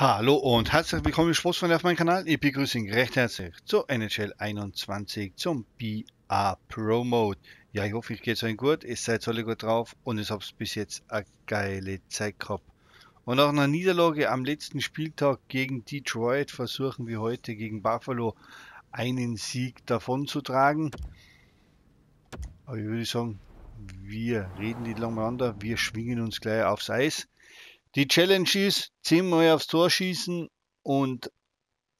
Hallo und herzlich willkommen, Sportsfreunde auf meinem Kanal. Ich begrüße ihn recht herzlich zur NHL 21 zum BA Pro Mode. Ja, ich hoffe, ich geht es euch gut, ihr seid alle gut drauf und ich habe bis jetzt eine geile Zeit gehabt. Und nach einer Niederlage am letzten Spieltag gegen Detroit versuchen wir heute gegen Buffalo einen Sieg davonzutragen. Aber ich würde sagen, wir reden nicht lang miteinander, wir schwingen uns gleich aufs Eis. Die Challenge ist, zehnmal aufs Tor schießen und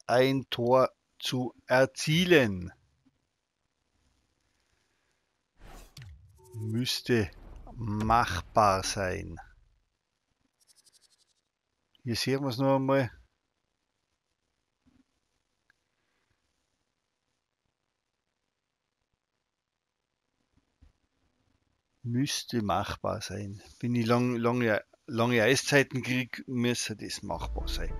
ein Tor zu erzielen. Müsste machbar sein. Hier sehen wir es noch einmal. Müsste machbar sein. Bin ich lang, lange Eiszeiten kriege, müsste das machbar sein.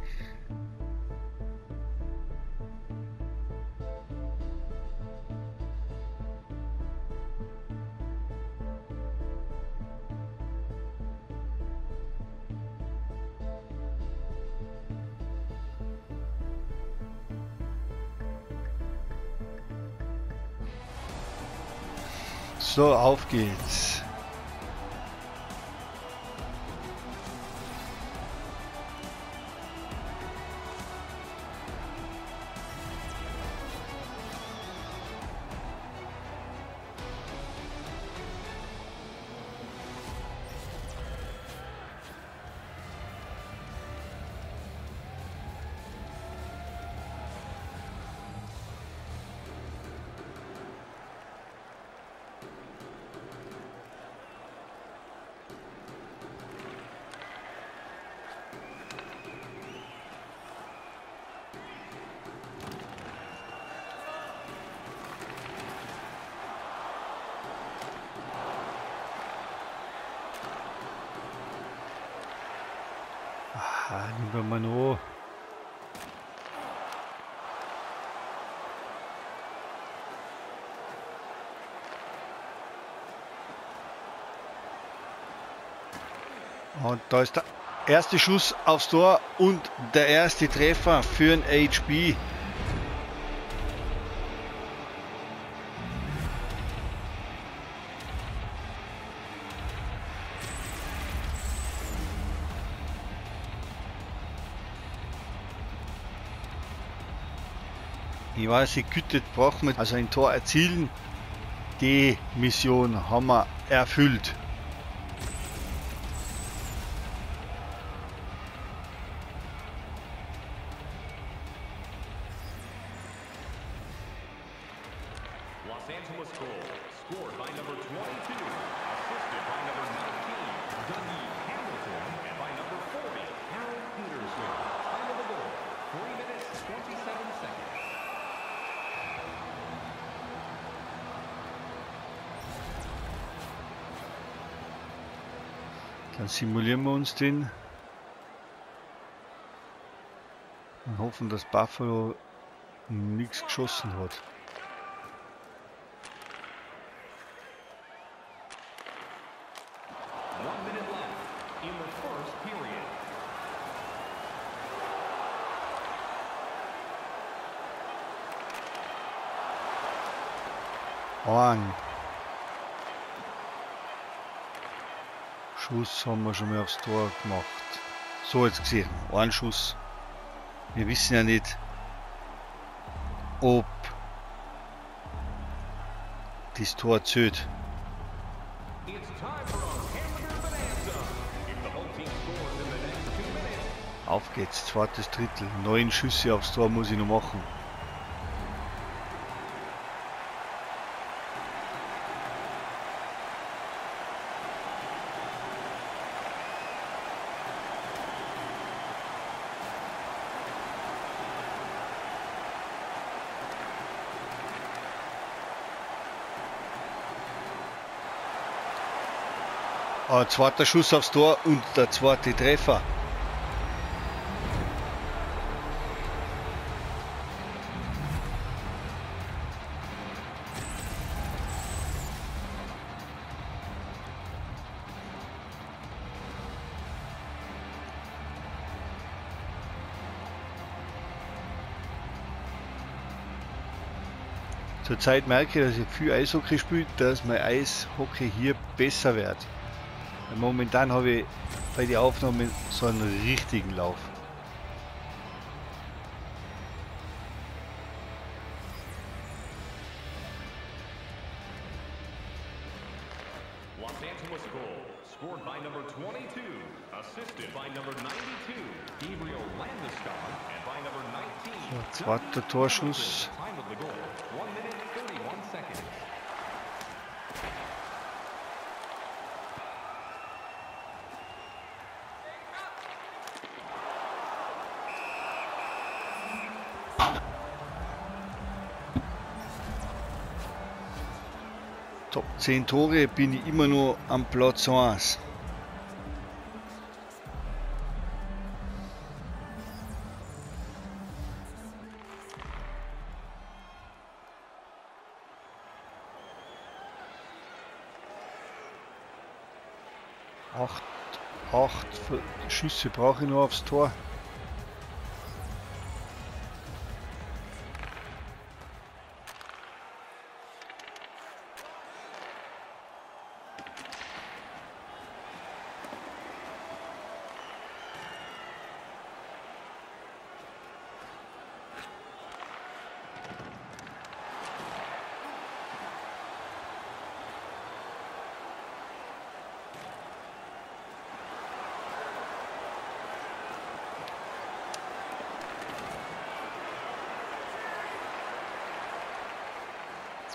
So, auf geht's. Ah, mal noch. Und da ist der erste Schuss aufs Tor und der erste Treffer für ein HB. Ich gütet braucht man also ein Tor erzielen. Die Mission haben wir erfüllt. Scored by number 22, assisted by number 19, Dougie Hamilton, and by number 40, Harold Peterson. Time of the goal, 3 minutes, 27 seconds. Dann simulieren wir uns den. Und hoffen, dass Buffalo nichts geschossen hat. One minute left in the first period. Ein Schuss haben wir schon mal aufs Tor gemacht. So jetzt gesehen, ein Schuss. Wir wissen ja nicht, ob das Tor zählt. Auf geht's, zweites Drittel. Neun Schüsse aufs Tor muss ich noch machen. ein zweiter Schuss aufs Tor und der zweite Treffer. Zurzeit merke ich, dass ich viel Eishockey spiele, dass mein Eishockey hier besser wird. Momentan habe ich bei den Aufnahmen so einen richtigen Lauf. Angeles goal, 10 Tore bin ich immer nur am Platz 1. Acht, acht Schüsse brauche ich nur aufs Tor.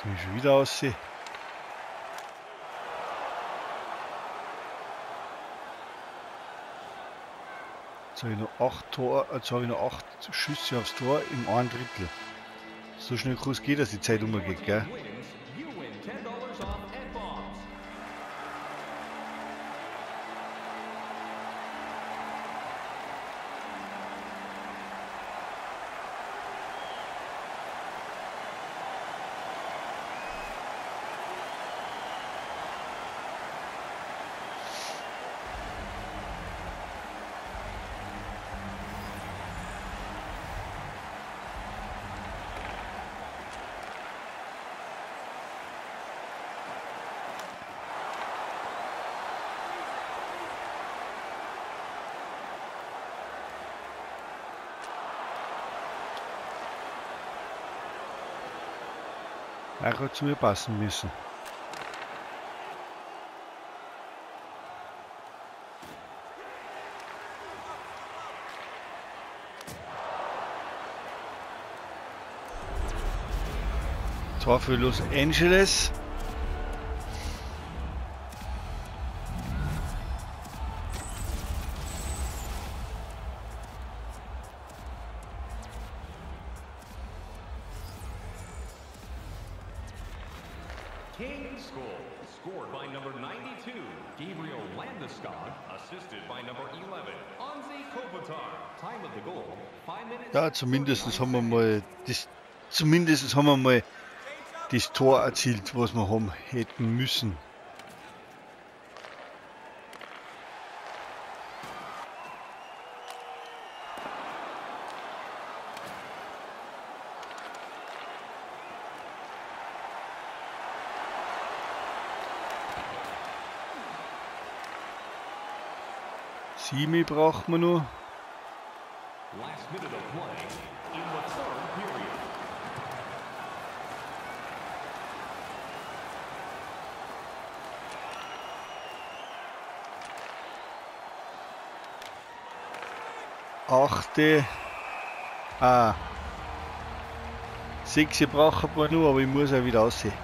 Jetzt muss ich wieder aussehen. Jetzt habe ich noch 8 Tor, jetzt habe ich noch 8 Schüsse aufs Tor im einen Drittel. So schnell es gehen, dass die Zeit umgeht, gell? Er hat zu mir passen müssen. Tor für Los Angeles. King's goal, scored by number 92, Gabriel Landeskog, assisted by number 11, Anze Kopitar. Time of the goal, 5 minutes. Ja, zumindest haben wir mal das, zumindest haben wir mal das Tor erzielt, was wir haben hätten müssen. Simi braucht man period. Achte. Ah. Sechse brauchen wir nur, aber ich muss auch wieder aussehen.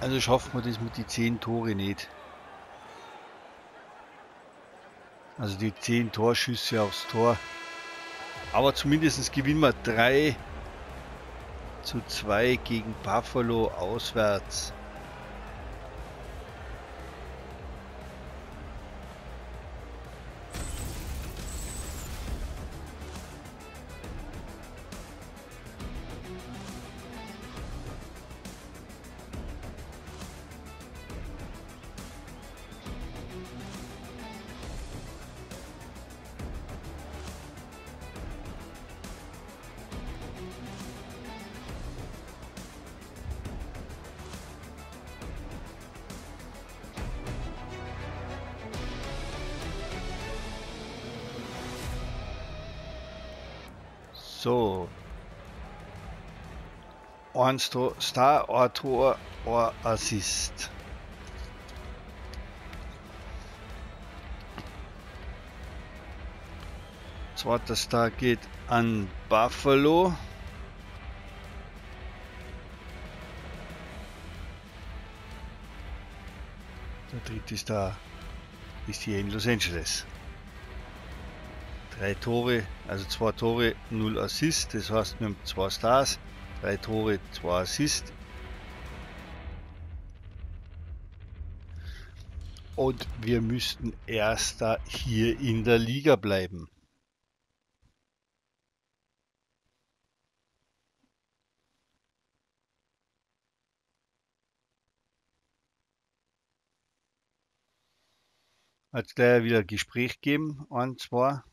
Also schaffen wir das mit die 10 Tore nicht. Also die 10 Torschüsse aufs Tor. Aber zumindest gewinnen wir 3 zu 2 gegen Buffalo auswärts. So. Ein Sto- Star, ein Tor, ein Assist. Zweiter Star geht an Buffalo. Der dritte Star ist hier in Los Angeles. Drei Tore, also zwei Tore, null Assist, das heißt wir haben zwei Stars, drei Tore, zwei Assist. Und wir müssten erster hier in der Liga bleiben. Hat gleich wieder Gespräch geben, und zwar.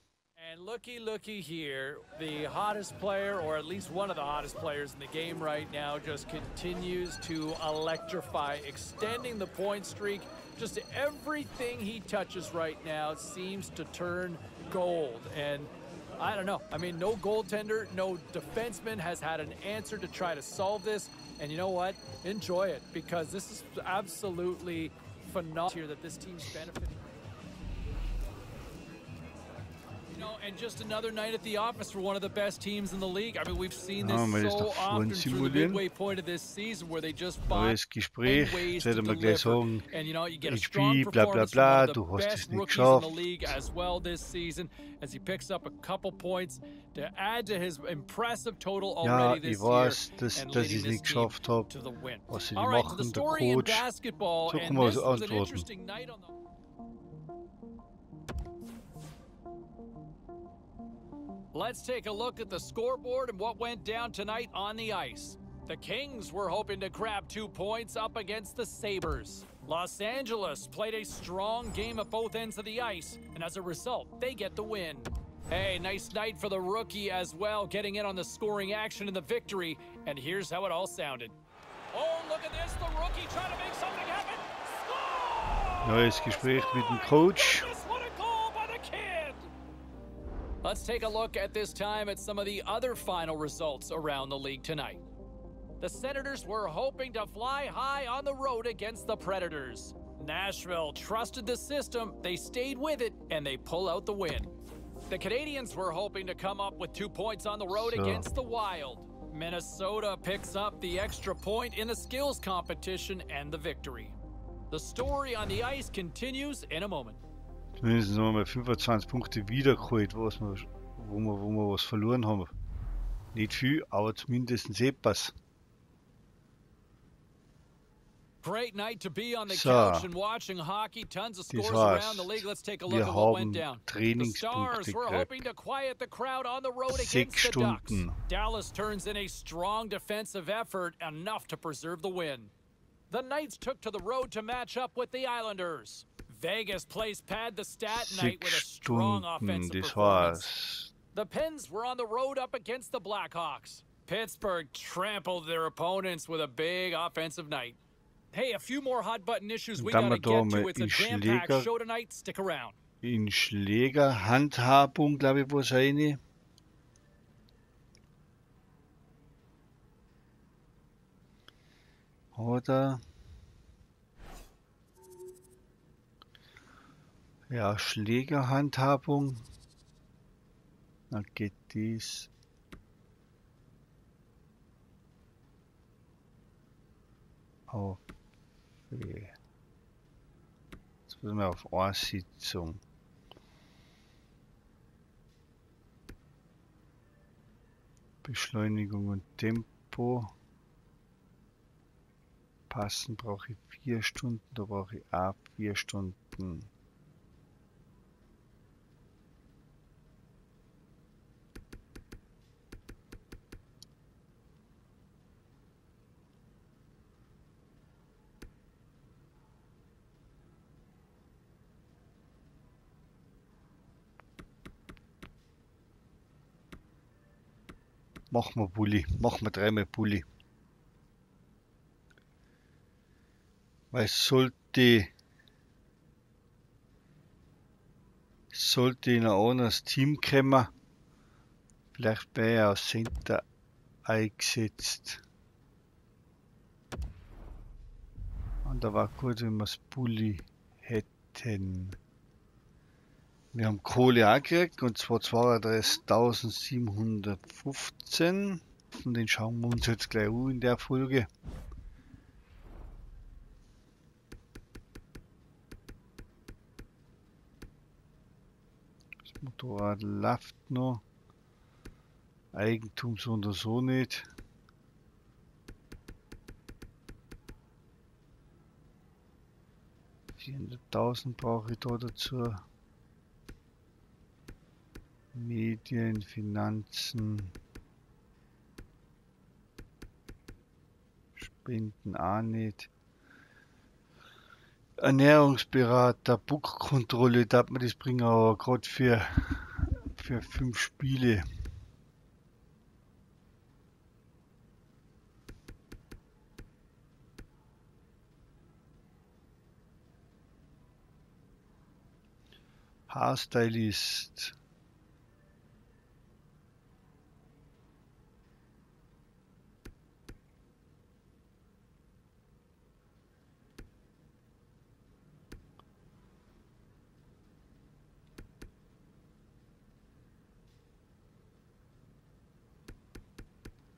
And looky, looky here, the hottest player, or at least one of the hottest players in the game right now, just continues to electrify, extending the point streak. Just everything he touches right now seems to turn gold. And I don't know. I mean, no goaltender, no defenseman has had an answer to try to solve this. And you know what? Enjoy it because this is absolutely phenomenal here that this team's benefiting. Know, and just another night at the office for one of the best teams in the league. I mean, we've seen this Ja, is so often through the midway point of this season where they just find ways to deliver. And you know, you get a strong spiel, bla, bla, performance bla, from one of the best rookies in the league as well this season as he picks up a couple points to add to his impressive total Ja, already this weiß, year dass, and dass ich es nicht geschafft habe. to the win. Was sie All right, the machen, der Coach. basketball So and kann man this es was an antworten. Let's take a look at the scoreboard and what went down tonight on the ice. The Kings were hoping to grab two points up against the Sabres. Los Angeles played a strong game at both ends of the ice, and as a result, they get the win. Hey, nice night for the rookie as well, getting in on the scoring action in the victory, and here's how it all sounded. Oh, look at this, the rookie trying to make something happen. Score! Neues Gespräch mit dem Coach. Let's take a look at this time at some of the other final results around the league tonight. The Senators were hoping to fly high on the road against the Predators. Nashville trusted the system, they stayed with it, and they pull out the win. The Canadians were hoping to come up with two points on the road So. against the Wild. Minnesota picks up the extra point in the skills competition and the victory. The story on the ice continues in a moment. Zumindest haben wir 25 Punkte wiedergeholt, was wir, wo, wir, wo wir was verloren haben. Nicht viel, aber zumindest etwas. Great night to be on the So. couch and watching hockey. Tons of scores around the league. Let's take a look at what went down. The Stars were hoping to quiet the crowd on the road against the Ducks. Stunden. Dallas turns in a strong defensive effort, enough to preserve the win. The Knights took to the road to match up with the Islanders. Vegas plays pad the stat night with a strong offensive performance. The Pens were on the road up against the Blackhawks. Pittsburgh trampled their opponents with a big offensive night. Hey, a few more hot button issues we gotta get to. It's a jam-packed Schläger- show tonight. Stick around. In Schlägerhandhabung, glaube ich, es. Oder? Ja, Schlägerhandhabung. Dann geht dies. Auf. Jetzt müssen wir auf Ohrsitzung. Beschleunigung und Tempo. Passen brauche ich vier Stunden, da brauche ich auch vier Stunden. Machen wir Bulli, machen wir dreimal Bulli. Weil sollte sollte in ein anderes Team kommen, Vielleicht wäre er aus Center eingesetzt. Und da war gut, wenn wir das Bulli hätten. Wir haben Kohle angekriegt und zwar 32.715. Und den schauen wir uns jetzt gleich an in der Folge. Das Motorrad läuft noch. Eigentum so oder so nicht. Vierhunderttausend brauche ich da dazu. Medien, Finanzen, Spenden nicht. Ernährungsberater, Bookkontrolle, darf man das bringen, aber gerade für, für fünf Spiele. Haarstylist.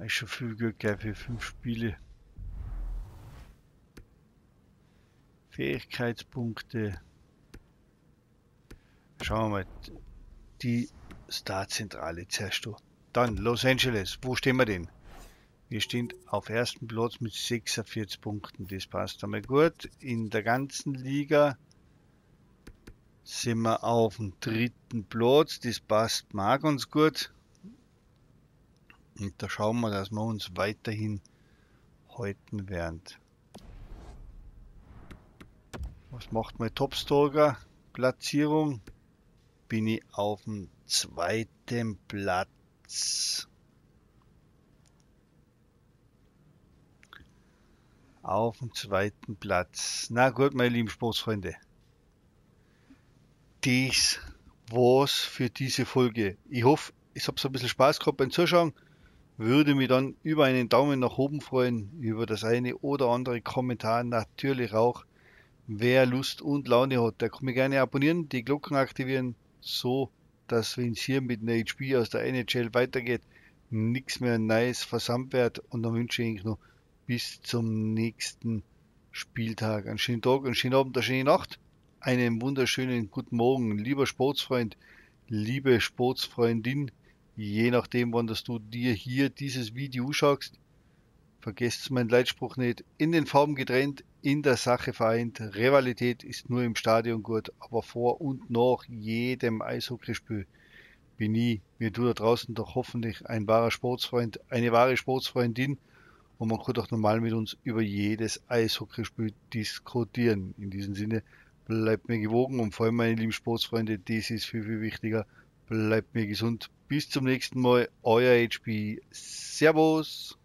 Ich schon viel Glück gehabt für fünf Spiele. Fähigkeitspunkte. Schauen wir mal. Die Startzentrale zuerst du. Dann Los Angeles. Wo stehen wir denn? Wir stehen auf ersten Platz mit 46 Punkten. Das passt einmal gut. In der ganzen Liga sind wir auf dem dritten Platz. Das passt mag uns gut. Und da schauen wir, dass wir uns weiterhin halten werden. Was macht mein Topstalker? Platzierung bin ich auf dem zweiten Platz. Auf dem zweiten Platz. Na gut, meine lieben Sportsfreunde. Dies war's für diese Folge. Ich hoffe, ich habe so ein bisschen Spaß gehabt beim Zuschauen. Würde mich dann über einen Daumen nach oben freuen, über das eine oder andere Kommentar natürlich auch. Wer Lust und Laune hat, der kann mich gerne abonnieren, die Glocken aktivieren, so dass wenn es hier mit einer HB aus der NHL weitergeht, nichts mehr Neues versammelt wird. Und dann wünsche ich noch bis zum nächsten Spieltag. Einen schönen Tag, einen schönen Abend, eine schöne Nacht. Einen wunderschönen guten Morgen, lieber Sportsfreund, liebe Sportsfreundin je nachdem, wann dass du dir hier dieses Video schaust. Vergesst meinen Leitspruch nicht. In den Farben getrennt, in der Sache vereint. Rivalität ist nur im Stadion gut, aber vor und nach jedem Eishockeyspiel bin ich, wie du da draußen doch hoffentlich ein wahrer Sportsfreund, eine wahre Sportsfreundin und man kann doch normal mit uns über jedes Eishockeyspiel diskutieren. In diesem Sinne, bleibt mir gewogen und vor allem meine lieben Sportsfreunde, das ist viel, viel wichtiger. Bleibt mir gesund, bis zum nächsten Mal, euer HB. Servus.